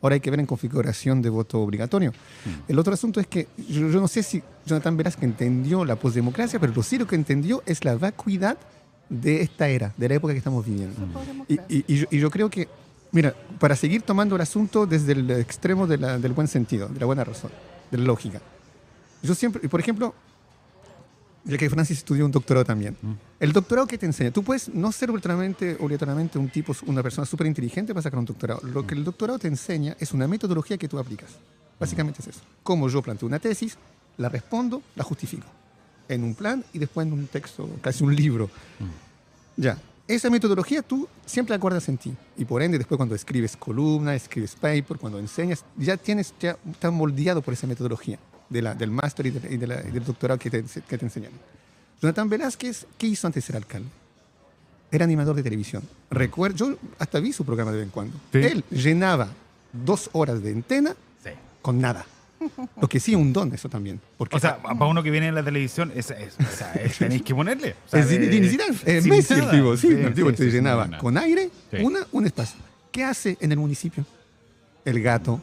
Ahora hay que ver en configuración de voto obligatorio. Mm. El otro asunto es que yo, yo no sé si Jonathan Velázquez entendió la posdemocracia, pero lo sí lo que entendió es la vacuidad de esta era, de la época que estamos viviendo. Y, y- y yo, y yo creo que, mira, para seguir tomando el asunto desde el extremo de la- del buen sentido, de la buena razón, de la lógica. Yo siempre, y por ejemplo, ya que Francis estudió un doctorado también, el doctorado que te enseña, tú puedes no ser ultramente, obligatoriamente un tipo, una persona súper inteligente para sacar un doctorado. Lo que el doctorado te enseña es una metodología que tú aplicas. Básicamente es eso. Como yo planteo una tesis, la respondo, la justifico. En un plan y después en un texto, casi un libro. Ya. Esa metodología tú siempre la guardas en ti. Y por ende, después cuando escribes columna, escribes paper, cuando enseñas, ya tienes, ya estás moldeado por esa metodología de la, del máster y, de- y de la- y del doctorado que te, que te enseñaron. Jonathan Velázquez, ¿qué hizo antes de ser alcalde? Era animador de televisión. Recuerdo, yo hasta vi su programa de vez en cuando. Sí. Él llenaba dos horas de antena Sí. con nada. Lo que sí, un don eso también. Porque O sea, para uno que viene en la televisión, es, es- o sea, es- tenéis que ponerle. O sea, es de- sin Messi el tipo, sí, Sí, el tipo sí, llenaba no, no. con aire una, un espacio. ¿Qué hace en el municipio? El gato,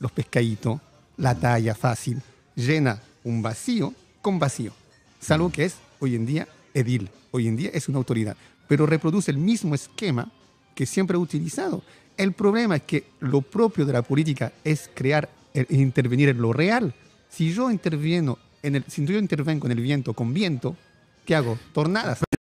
los pescaditos, la talla fácil, llena un vacío con vacío. Salvo Mm. que es hoy en día edil, hoy en día es una autoridad, pero reproduce el mismo esquema que siempre ha utilizado. El problema es que lo propio de la política es crear e intervenir en lo real. Si yo intervieno en el, si yo intervengo en el viento con viento, ¿qué hago? Tornadas.